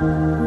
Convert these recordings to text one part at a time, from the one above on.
Vicky.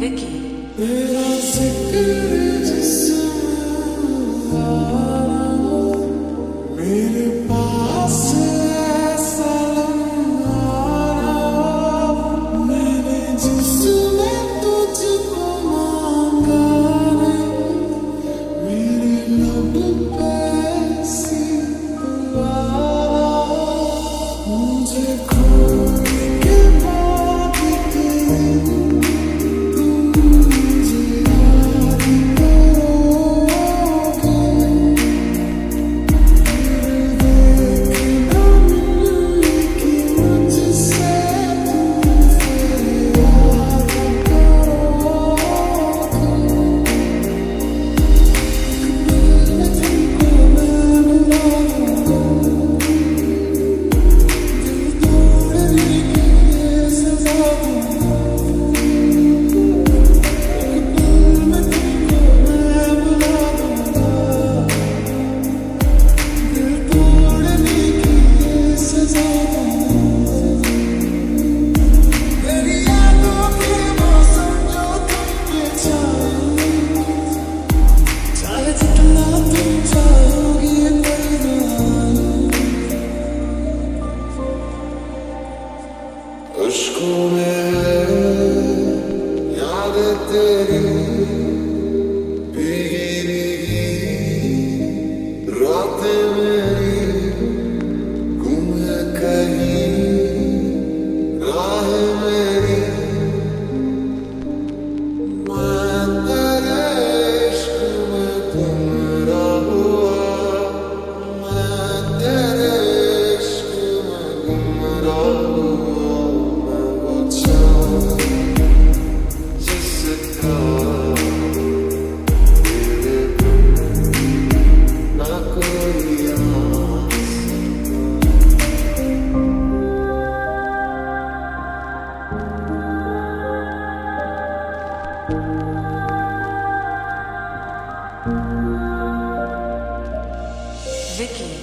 Vicky. school. Vicky.